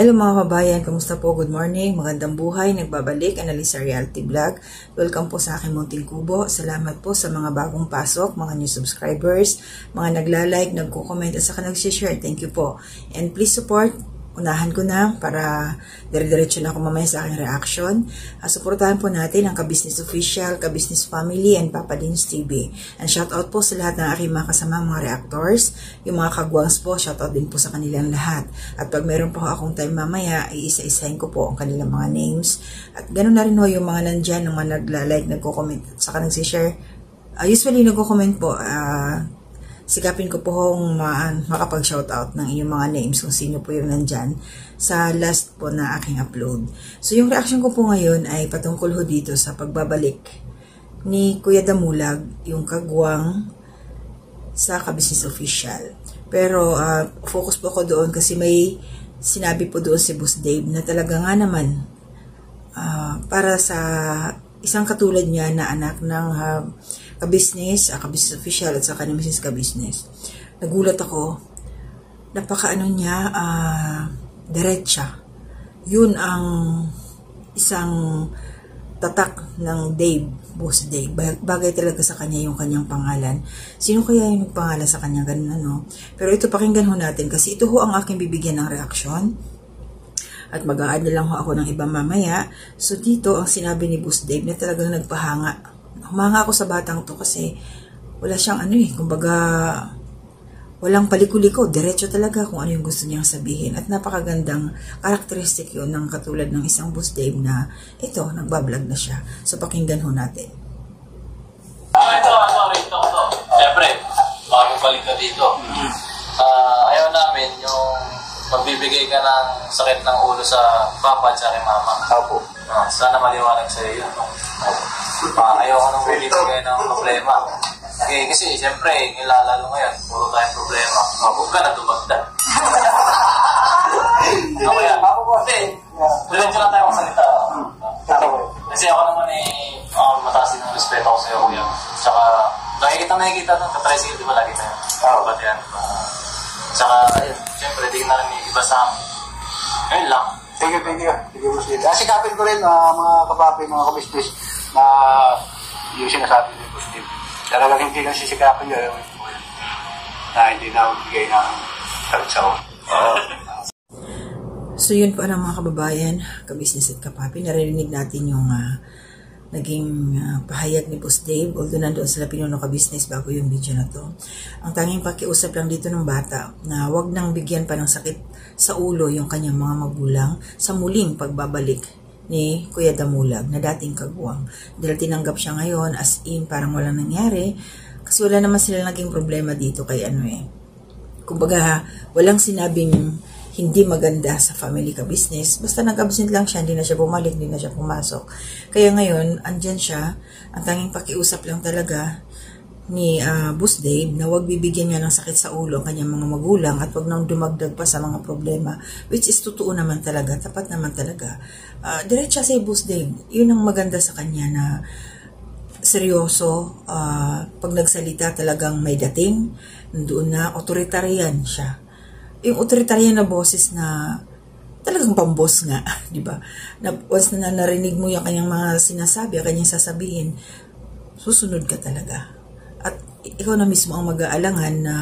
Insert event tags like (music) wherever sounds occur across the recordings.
Hello mga kabayan, kamusta po? Good morning, magandang buhay, nagbabalik, Analisa Reality Vlog. Welcome po sa aking munting kubo. Salamat po sa mga bagong pasok, mga new subscribers, mga nagla-like, nagko-comment at saka nag-share. Thank you po. And please support unahan ko na para dire-diretso na ako mamaya sa aking reaction. Uh, suportahan po natin ang Ka-Business Official, Ka-Business Family, and Papa Dins TV. And shout out po sa lahat ng aking mga kasama mga reactors, yung mga kagwangs po, shout out din po sa kanilang lahat. At pag meron po akong time mamaya, iisa-isahin ko po ang kanilang mga names. At ganoon na rin ho yung mga nandyan, yung mga nagla-like, nagko-comment, at saka nagsishare. Uh, usually, nagko-comment po, uh, sikapin ko po hong ma makapag-shoutout ng inyong mga names kung sino po yung nandyan sa last po na aking upload. So, yung reaction ko po ngayon ay patungkol ho dito sa pagbabalik ni Kuya Damulag, yung kagwang sa Kabisnes Official. Pero, uh, focus po ako doon kasi may sinabi po doon si Boss Dave na talaga nga naman uh, para sa isang katulad niya na anak ng uh, ka-business, ka-business official at saka ni Mrs. ka-business. Nagulat ako, napaka ano niya, uh, diretsa. Yun ang isang tatak ng Dave, Boss Dave. Bagay talaga sa kanya yung kanyang pangalan. Sino kaya yung nagpangalan sa kanya? Ganun ano. Pero ito pakinggan ho natin kasi ito ho ang aking bibigyan ng reaksyon. At mag-a-add na lang ho ako ng iba mamaya. So dito ang sinabi ni Boss Dave na talagang nagpahanga humanga ako sa batang to kasi wala siyang ano eh, kumbaga walang palikuliko, diretso talaga kung ano yung gusto niyang sabihin. At napakagandang karakteristik yun ng katulad ng isang boss Dave na ito, nagbablog na siya. So pakinggan ho natin. Ah, ito, ano, ito, ito. Siyempre, bago balik ka dito. Uh, ayaw namin yung magbibigay ka ng sakit ng ulo sa papa at sa aking mama. Opo. Uh, sana maliwanag sa iyo. Opo. Uh, ayoko nang bibigay ng problema. Okay, kasi siyempre, nilalalo ngayon, puro tayong problema. Huwag ka na dumagdag. (laughs) ako yan. Ako po. Hindi. Diretso lang tayo magsalita. Kasi ako naman eh, um, mataas din ang respeto ko sa iyo, kuya. Tsaka, nakikita nakikita ng katricycle, di ba lagi tayo? Oo. Ba't yan? Tsaka, ayun, siyempre, di na rin iba sa amin. Ayun lang. Thank you, thank you. Thank you. Ah, sikapin ko rin, uh, mga kapapi, mga kabisnes, na yung sinasabi ni Muslim. Talagang hindi lang sisikapin yun. Na hindi na bigay ng sakit sa Oo. So yun po ang mga kababayan, kabisnes at kapapi, narinig natin yung uh, naging uh, pahayag ni Boss Dave, although nandoon sila pinuno ka-business bago yung video na to. Ang tanging pakiusap lang dito ng bata na wag nang bigyan pa ng sakit sa ulo yung kanyang mga magulang sa muling pagbabalik ni Kuya Damulag na dating kagwang. Dahil tinanggap siya ngayon as in parang walang nangyari kasi wala naman sila naging problema dito kay ano eh. Kumbaga, walang sinabing hindi maganda sa family ka business. Basta nag-absent lang siya, hindi na siya bumalik, hindi na siya pumasok. Kaya ngayon, andyan siya. Ang tanging pakiusap lang talaga ni uh, Boss Dave na wag bibigyan niya ng sakit sa ulo ang kanyang mga magulang at wag nang dumagdag pa sa mga problema which is totoo naman talaga, tapat naman talaga. Uh, diretsa si Boss Dave, yun ang maganda sa kanya na seryoso, uh, pag nagsalita talagang may dating, nandoon na authoritarian siya. Yung authoritarian na boses na talagang pambos nga, (laughs) di ba? Na once na narinig mo yung kanyang mga sinasabi, ang kanyang sasabihin, susunod ka talaga at ikaw na mismo ang mag-aalangan na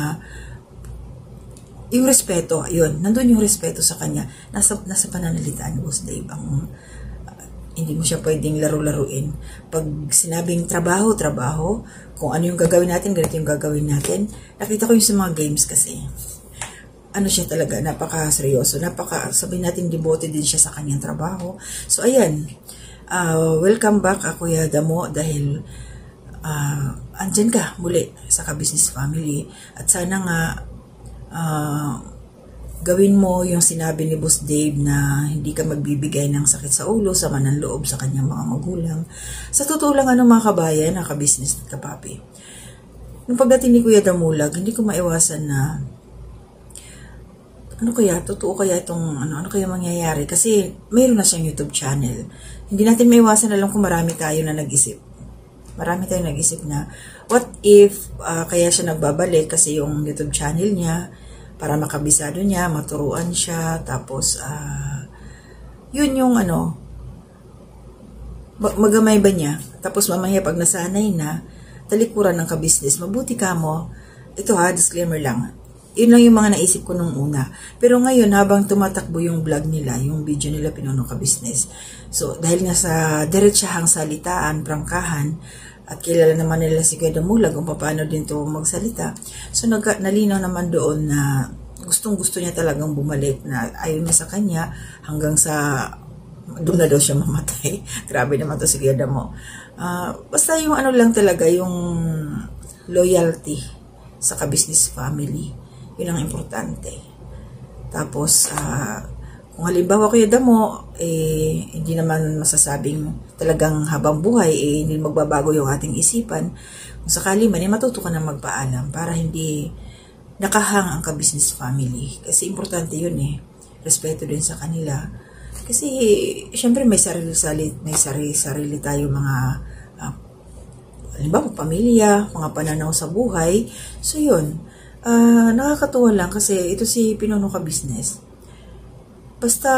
yung respeto, yun, nandun yung respeto sa kanya. Nasa, nasa pananalitaan Boss Dave ang uh, hindi mo siya pwedeng laro-laruin. Pag sinabing trabaho, trabaho, kung ano yung gagawin natin, ganito yung gagawin natin. Nakita ko yung sa mga games kasi. Ano siya talaga, napaka-seryoso, napaka, sabihin natin, devoted din siya sa kanyang trabaho. So, ayan, uh, welcome back, Kuya Damo, dahil uh, andyan ka muli sa ka-business family. At sana nga uh, gawin mo yung sinabi ni Boss Dave na hindi ka magbibigay ng sakit sa ulo, sa ng sa kanyang mga magulang. Sa totoo lang ano mga kabayan, na ka-business at kapapi. Nung pagdating ni Kuya Damulag, hindi ko maiwasan na ano kaya, totoo kaya itong, ano, ano kaya mangyayari? Kasi mayroon na siyang YouTube channel. Hindi natin maiwasan alam kung marami tayo na nag-isip marami tayong nag-isip na, what if uh, kaya siya nagbabalik kasi yung YouTube channel niya, para makabisado niya, maturuan siya, tapos ah, yun yung ano, magamay ba niya? Tapos mamaya pag nasanay na, talikuran ng kabisnes, mabuti ka mo. Ito ha, disclaimer lang. Yun lang yung mga naisip ko nung una. Pero ngayon, habang tumatakbo yung vlog nila, yung video nila Pinuno Ka Business. So, dahil nga sa diretsahang salitaan, prangkahan, at kilala naman nila si Kuya Damulag kung paano din to magsalita. So, nag, nalinaw naman doon na gustong gusto niya talagang bumalik na ayon na sa kanya hanggang sa doon na daw siya (laughs) mamatay. Grabe naman to si Kuya Damo. Uh, basta yung ano lang talaga, yung loyalty sa ka-business family. Yun ang importante. Tapos, uh, kung halimbawa Kuya Damo, eh, hindi naman masasabing talagang habang buhay, eh, hindi magbabago yung ating isipan. Kung sakali man, eh, matuto ka na magpaalam para hindi nakahang ang ka-business family. Kasi importante yun eh. Respeto din sa kanila kasi, syempre may sarili-sarili, may sarili-sarili tayo mga, uh, halimbawa, pamilya, mga pananaw sa buhay. So, yun. Uh, nakakatuwa lang kasi ito si Pinuno Ka Business. Basta,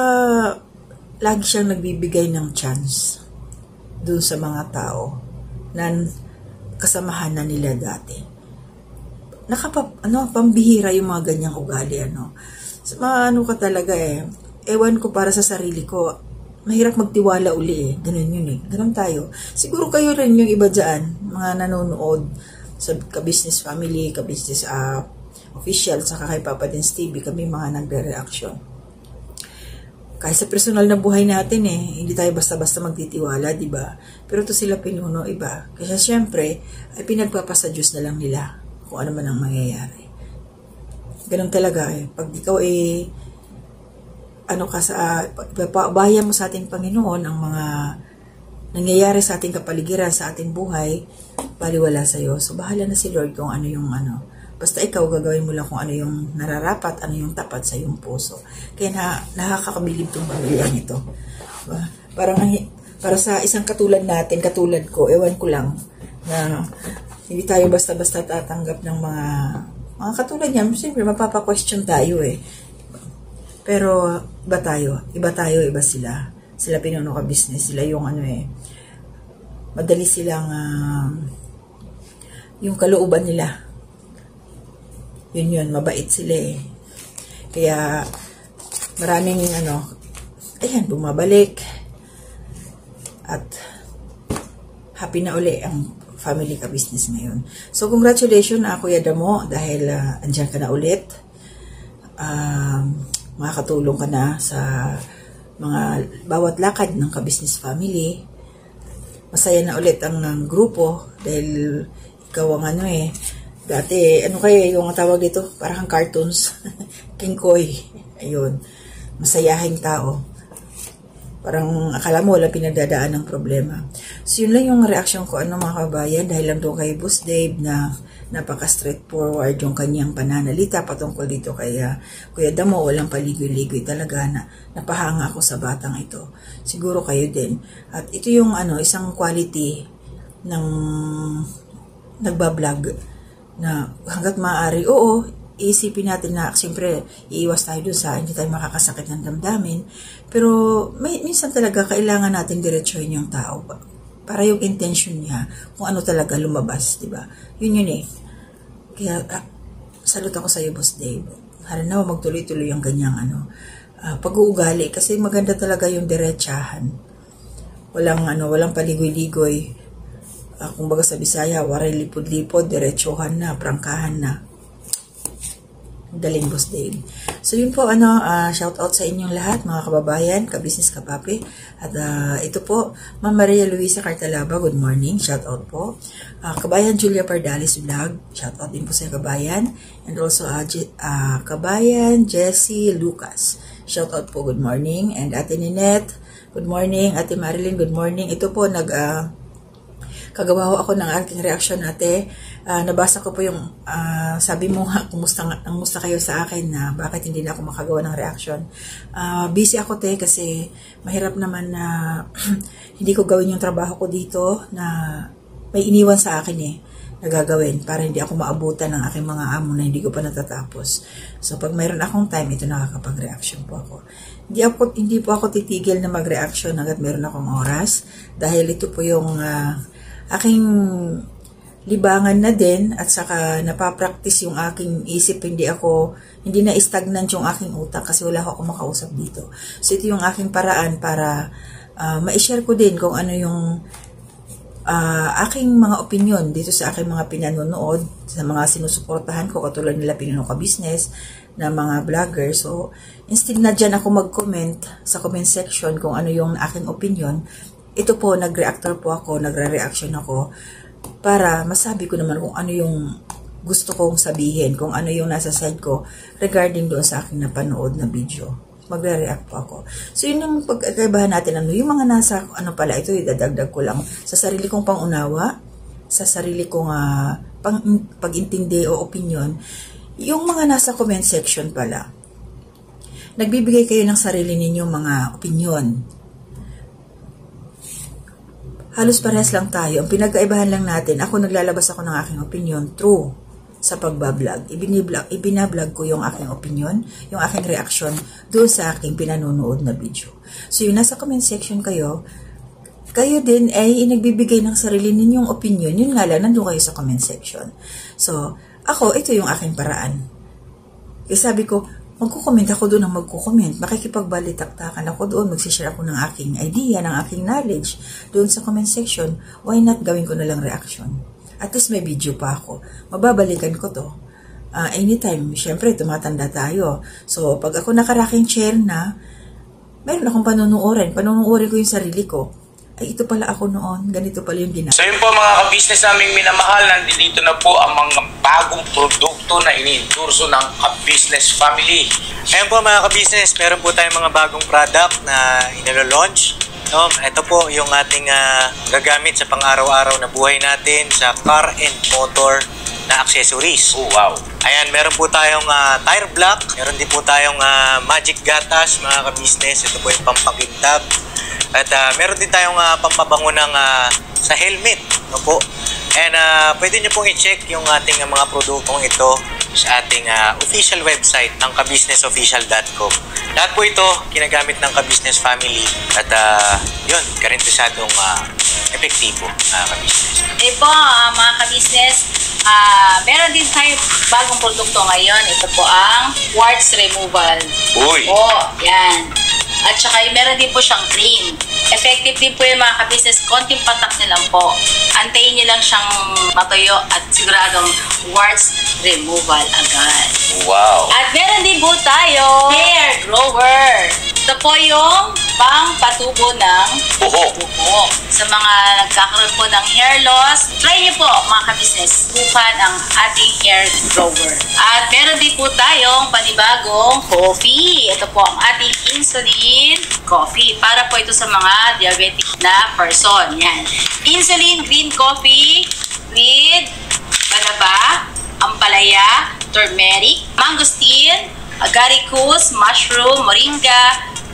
lagi siyang nagbibigay ng chance dun sa mga tao na kasamahan na nila dati. Nakapa, ano, pambihira yung mga ganyang ugali, ano. So, ano ka talaga eh ewan ko para sa sarili ko, mahirap magtiwala uli eh. Ganun yun eh. Ganun tayo. Siguro kayo rin yung iba dyan, mga nanonood sa ka-business family, ka-business uh, official, saka kay Papa din Stevie, kami mga nagre-reaction. Kahit sa personal na buhay natin eh, hindi tayo basta-basta magtitiwala, di ba? Pero to sila pinuno iba. Kasi syempre, ay pinagpapasa Diyos na lang nila kung ano man ang mangyayari. Ganun talaga eh. Pag ikaw eh, ano ka sa bayan mo sa ating Panginoon ang mga nangyayari sa ating kapaligiran, sa ating buhay, baliwala sa iyo. So, bahala na si Lord kung ano yung ano. Basta ikaw, gagawin mo lang kung ano yung nararapat, ano yung tapat sa iyong puso. Kaya na, nakakabilib itong pamilyang ito. Diba? Parang, para sa isang katulad natin, katulad ko, ewan ko lang, na hindi tayo basta-basta tatanggap ng mga mga katulad niya, siyempre mapapa-question tayo eh. Pero, iba tayo. Iba tayo, iba sila. Sila pinuno ka business. Sila yung ano eh, madali silang, uh, yung kalooban nila. Yun yun, mabait sila eh. Kaya, maraming ano, ayan, bumabalik. At, happy na uli ang family ka business ngayon. So, congratulations na Kuya Damo dahil uh, andyan ka na ulit. Um, makakatulong ka na sa mga bawat lakad ng ka-business family. Masaya na ulit ang ng grupo dahil ikaw ang ano eh. Dati, ano kaya yung tawag dito? Parang cartoons. (laughs) King Koy. Ayun. Masayahing tao. Parang akala mo wala pinagdadaan ng problema. So yun lang yung reaction ko ano mga kabayan dahil lang doon kay Boss Dave na napaka-straightforward yung kanyang pananalita patungkol dito kay uh, Kuya Damo, walang paligoy-ligoy talaga na napahanga ako sa batang ito. Siguro kayo din. At ito yung ano, isang quality ng nagbablog na hanggat maaari, oo, iisipin natin na siyempre iiwas tayo doon sa hindi tayo makakasakit ng damdamin. Pero may, minsan talaga kailangan natin diretsuhin yung tao para yung intention niya kung ano talaga lumabas, di ba? Yun yun eh. Kaya, ah, salute ako sa iyo, Boss Dave. Haranaw, magtuloy-tuloy ang ganyang ano, uh, pag-uugali. Kasi maganda talaga yung diretsahan. Walang, ano, walang paligoy-ligoy. Uh, kung baga sa Bisaya, waray lipod-lipod, diretsuhan na, prangkahan na. Galing Boss Dave. So yun po, ano, uh, shout out sa inyong lahat, mga kababayan, ka-business kapapi. At uh, ito po, Ma'am Maria Luisa Cartalaba, good morning, shout out po. Uh, kabayan Julia Pardalis Vlog, shout out din po sa kabayan. And also, uh, uh, kabayan Jessie Lucas, shout out po, good morning. And Ate Ninette, good morning. Ate Marilyn, good morning. Ito po, nag... Uh, kagawa ako ng aking reaction ate. Uh, nabasa ko po yung uh, sabi mo nga, kumusta, kumusta kayo sa akin na bakit hindi na ako makagawa ng reaction. Uh, busy ako te kasi mahirap naman na (clears throat) hindi ko gawin yung trabaho ko dito na may iniwan sa akin eh. na gagawin para hindi ako maabutan ng aking mga amo na hindi ko pa natatapos. So, pag mayroon akong time, ito nakakapag-reaction po ako. Hindi, ako, hindi po ako titigil na mag-reaction hanggat meron akong oras dahil ito po yung uh, aking libangan na din at saka napapractice yung aking isip. Hindi ako, hindi na stagnant yung aking utak kasi wala ako makausap dito. So, ito yung aking paraan para uh, ma-share ko din kung ano yung uh, aking mga opinion dito sa aking mga pinanonood, sa mga sinusuportahan ko, katulad nila Pinuno Ka Business, na mga vlogger. So, instead na dyan ako mag-comment sa comment section kung ano yung aking opinion, ito po, nag-reactor po ako, nagre-reaction ako, para masabi ko naman kung ano yung gusto kong sabihin, kung ano yung nasa side ko regarding doon sa aking napanood na video magre-react po ako. So, yun yung pagkakaibahan natin. Ano, yung mga nasa, ano pala, ito, idadagdag ko lang. Sa sarili kong pangunawa, sa sarili kong uh, pang, pag-intindi o opinion, yung mga nasa comment section pala, nagbibigay kayo ng sarili ninyong mga opinion. Halos parehas lang tayo. Ang pinagkaibahan lang natin, ako naglalabas ako ng aking opinion, true sa pagbablog. Ibiniblog, ibinablog ko yung aking opinion, yung aking reaction doon sa aking pinanonood na video. So, yung nasa comment section kayo, kayo din ay nagbibigay ng sarili ninyong opinion. Yun nga lang, nandun kayo sa comment section. So, ako, ito yung aking paraan. Kaya sabi ko, magkukomment ako doon ang magkukomment. Makikipagbalitaktakan ako doon. Magsishare ako ng aking idea, ng aking knowledge doon sa comment section. Why not gawin ko na lang reaction? At least may video pa ako. Mababalikan ko to. Uh, anytime, syempre, tumatanda tayo. So, pag ako nakaraking chair na, meron akong panunuorin. Panunuorin ko yung sarili ko. Ay, ito pala ako noon. Ganito pala yung ginagawa. So yun po mga ka-business naming minamahal, nandito na po ang mga bagong produkto na iniendurso ng ka-business family. Ayan po mga ka-business, meron po tayong mga bagong product na inilo-launch No, ito po yung ating uh, gagamit sa pang-araw-araw na buhay natin sa car and motor na accessories. Oh, wow. Ayan, meron po tayong uh, tire block, meron din po tayong uh, magic gatas mga ka-business. Ito po yung pampakintab. At uh, meron din tayong uh, pampabango ng uh, sa helmet. No po. And uh, pwede nyo pong i-check yung ating uh, mga produktong ito sa ating uh, official website ng kabusinessofficial.com. Lahat po ito kinagamit ng kabusiness family at uh, yun, karentesadong uh, epektibo uh, kabusiness. Eh po, uh, mga kabusiness, uh, meron din tayo bagong produkto ngayon. Ito po ang warts removal. Uy! Po, yan. At saka meron din po siyang cream. Effective din po yung mga ka-business. Konting patak niyo lang po. Antayin niyo lang siyang matuyo at siguradong warts removal agad. Wow! At meron din po tayo hair grower. Ito po yung pang patubo ng buhok. buhok. Sa mga nagkakaroon po ng hair loss, try niyo po mga ka-business. Bukan ang ating hair grower. At meron din po tayong panibagong coffee. Ito po ang ating insulin coffee. Para po ito sa mga diabetic na person. Yan. Insulin green coffee with balaba, ampalaya, turmeric, mangosteen, agaricus, mushroom, moringa,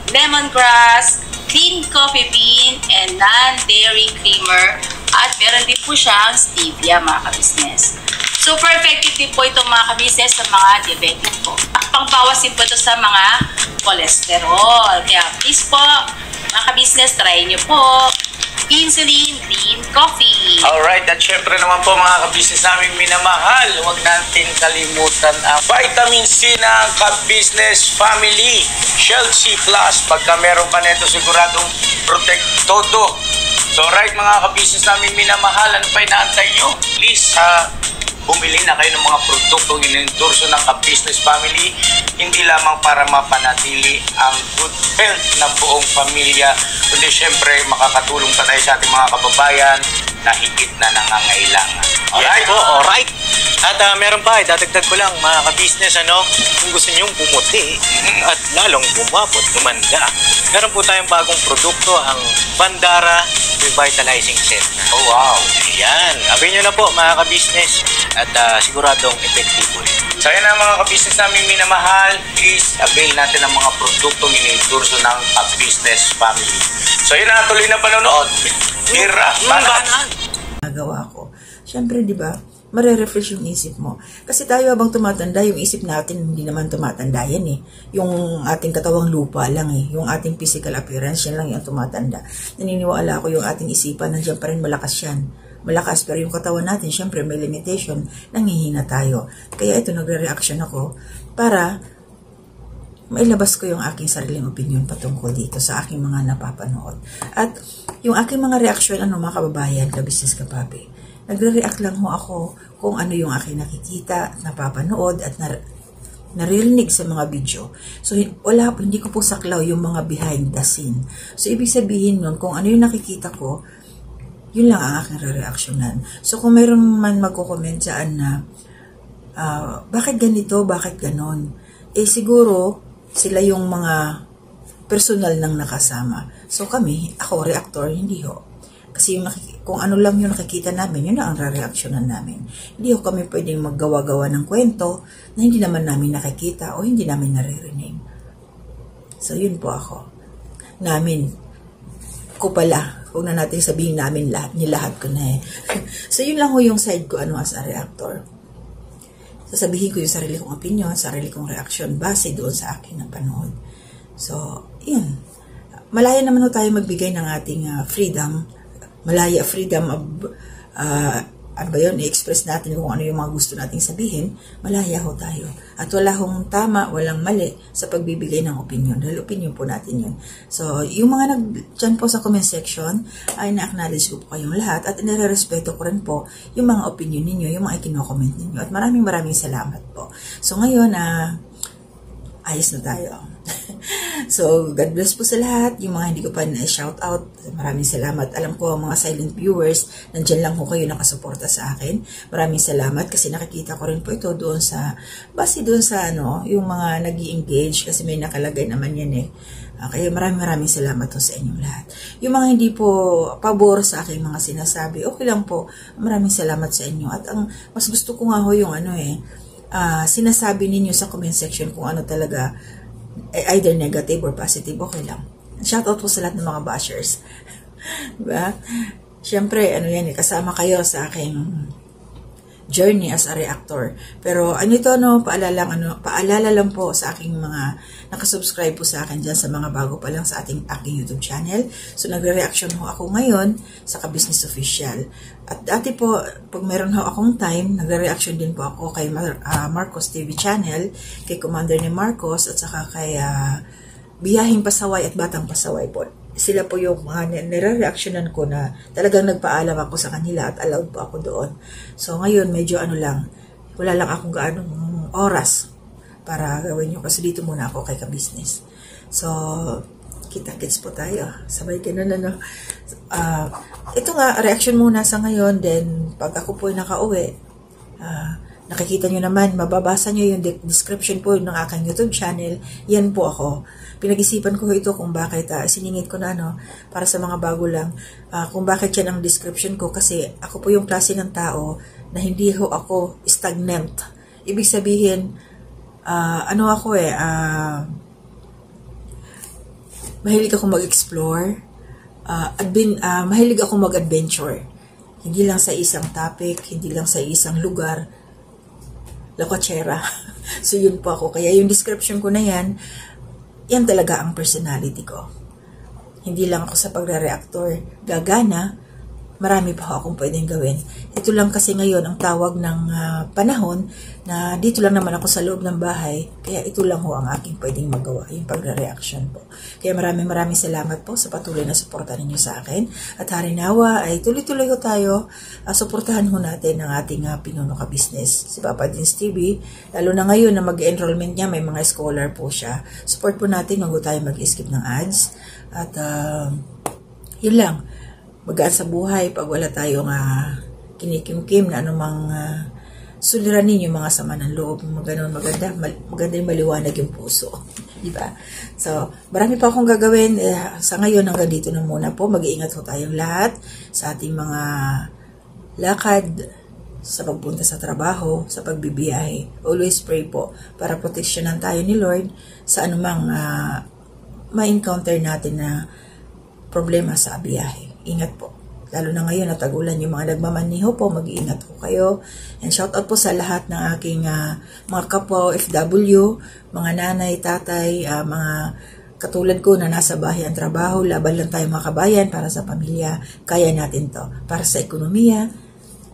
lemongrass, clean coffee bean, and non-dairy creamer. At meron din po siyang stevia mga kabisnes. Super effective din po ito mga kabisnes sa mga diabetic po. Pangbawas din po ito sa mga cholesterol. Kaya please po, mga kabisnes, try nyo po insulin green coffee. Alright, at syempre naman po mga ka-business namin minamahal, huwag natin kalimutan ang vitamin C ng ka-business family. Shell C Plus, pagka meron pa nito siguradong protect todo. So right mga ka-business namin minamahal, ano pa inaantay nyo? Please, uh, bumili na kayo ng mga produktong inendorso ng ka-business family, hindi lamang para mapanatili ang good health ng buong pamilya, kundi syempre makakatulong pa tayo sa ating mga kababayan na higit na nangangailangan. Alright? Yes po, alright. At uh, meron pa, dadagdag ko lang mga ka-business, ano, kung gusto niyong pumuti at lalong bumabot, tumanda, meron po tayong bagong produkto, ang Bandara Revitalizing Set. Oh, wow. Yan. Abin nyo na po mga ka-business at uh, siguradong epektibo yun. So yan ang mga ka-business namin minamahal. Please avail natin ang mga produktong iniendurso ng ka-business family. So yun na, tuloy na panonood. Tira, banat. Nagawa ko. Siyempre, di ba, marerefresh yung isip mo. Kasi tayo habang tumatanda, yung isip natin hindi naman tumatanda yan eh. Yung ating katawang lupa lang eh. Yung ating physical appearance, yan lang yung tumatanda. Naniniwala ako yung ating isipan, nandiyan pa rin malakas yan. Malakas, pero yung katawan natin, syempre may limitation, nangihina tayo. Kaya ito, nagre-reaction ako para mailabas ko yung aking sariling opinion patungkol dito sa aking mga napapanood. At yung aking mga reaksyon, ano mga kababayan, ka-business kapapi, nagre-react lang ho ako kung ano yung aking nakikita, napapanood, at nar naririnig sa mga video. So, wala, hindi ko po saklaw yung mga behind the scene. So, ibig sabihin nun, kung ano yung nakikita ko, yun lang ang aking re-reactionan. So, kung mayroon man magko-comment dyan na, uh, bakit ganito, bakit ganon? Eh, siguro, sila yung mga personal nang nakasama. So, kami, ako, reactor, hindi ho. Kasi yung kung ano lang yung nakikita namin, yun ang re-reactionan namin. Hindi ho kami pwedeng maggawa-gawa ng kwento na hindi naman namin nakikita o hindi namin naririnig. So, yun po ako. Namin, ko pala, huwag na natin sabihin namin lahat, nilahat ko na eh. (laughs) so, yun lang ho yung side ko ano as a reactor. Sasabihin ko yung sarili kong opinion, sarili kong reaction base doon sa akin na panood. So, yun. Malaya naman ho tayo magbigay ng ating uh, freedom malaya freedom of uh, ano ba yun, i-express natin kung ano yung mga gusto nating sabihin, malaya ho tayo. At wala hong tama, walang mali sa pagbibigay ng opinion. Dahil opinion po natin yun. So, yung mga nag, dyan po sa comment section, ay na-acknowledge ko po kayong lahat at nire-respeto ko rin po yung mga opinion ninyo, yung mga ikino-comment ninyo. At maraming maraming salamat po. So, ngayon, uh, ayos na tayo. So, God bless po sa lahat. Yung mga hindi ko pa na-shout out, maraming salamat. Alam ko, mga silent viewers, nandyan lang ko kayo nakasuporta sa akin. Maraming salamat kasi nakikita ko rin po ito doon sa, base doon sa ano, yung mga nag engage kasi may nakalagay naman yan eh. Uh, kaya maraming maraming salamat po sa inyong lahat. Yung mga hindi po pabor sa aking mga sinasabi, okay lang po. Maraming salamat sa inyo. At ang mas gusto ko nga ho yung ano eh, uh, sinasabi ninyo sa comment section kung ano talaga either negative or positive, okay lang. Shoutout po sa lahat ng mga bashers. (laughs) diba? Siyempre, ano yan, eh, kasama kayo sa aking journey as a reactor. Pero ano ito, no, paalala, ano, paalala lang po sa aking mga nakasubscribe po sa akin dyan sa mga bago pa lang sa ating aking YouTube channel. So, nagre-reaction ho ako ngayon sa Ka-Business Official. At dati po, pag meron ho akong time, nagre-reaction din po ako kay Mar uh, Marcos TV channel, kay Commander ni Marcos, at saka kay uh, Biyahing Pasaway at Batang Pasaway po. Sila po yung mga nire-reactionan ko na talagang nagpaalam ako sa kanila at allowed po ako doon. So, ngayon, medyo ano lang, wala lang akong gaanong oras para gawin nyo. Kasi dito muna ako kay ka-business. So, kita-kits po tayo. Sabay ganun, ano. Uh, ito nga, reaction muna sa ngayon. Then, pag ako po nakauwi, uh, nakikita nyo naman, mababasa nyo yung description po ng aking YouTube channel. Yan po ako. Pinag-isipan ko ito kung bakit, uh, siningit ko na, ano, para sa mga bago lang, uh, kung bakit yan ang description ko. Kasi ako po yung klase ng tao na hindi ho ako stagnant. Ibig sabihin, uh, ano ako eh, uh, mahilig ako mag-explore, uh, advin, uh, mahilig ako mag-adventure. Hindi lang sa isang topic, hindi lang sa isang lugar, lakotsera. (laughs) so, yun po ako. Kaya yung description ko na yan, yan talaga ang personality ko. Hindi lang ako sa pagre-reactor gagana, marami pa akong pwedeng gawin. Ito lang kasi ngayon ang tawag ng uh, panahon na dito lang naman ako sa loob ng bahay, kaya ito lang ho ang aking pwedeng magawa, yung pagre-reaction po. Kaya maraming maraming salamat po sa patuloy na suporta ninyo sa akin. At harinawa ay tuloy-tuloy ko tayo, uh, suportahan ho natin ang ating uh, Pinuno Ka Business, si Papa Dins TV. Lalo na ngayon na mag-enrollment niya, may mga scholar po siya. Support po natin, huwag tayo mag-skip ng ads. At uh, yun lang magaan sa buhay pag wala tayong uh, kinikimkim na anumang uh, suliranin yung mga sama ng loob. Maganon, maganda, mal, maganda yung maliwanag yung puso. (laughs) Di ba? So, marami pa akong gagawin. Eh, sa ngayon, hanggang dito na muna po. Mag-iingat po tayong lahat sa ating mga lakad, sa pagpunta sa trabaho, sa pagbibiyahe. Always pray po para proteksyonan tayo ni Lord sa anumang uh, ma-encounter natin na problema sa biyahe. Ingat po. lalo na ngayon natagulan yung mga nagmamaniho po, mag-iingat po kayo. And shout out po sa lahat ng aking uh, mga kapwa OFW, mga nanay, tatay, uh, mga katulad ko na nasa bahay ang trabaho, laban lang tayo mga kabayan para sa pamilya, kaya natin to. Para sa ekonomiya,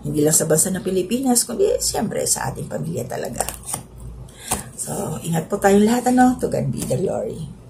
hindi lang sa bansa ng Pilipinas, kundi siyempre sa ating pamilya talaga. So, ingat po tayong lahat, ano? To God be the glory.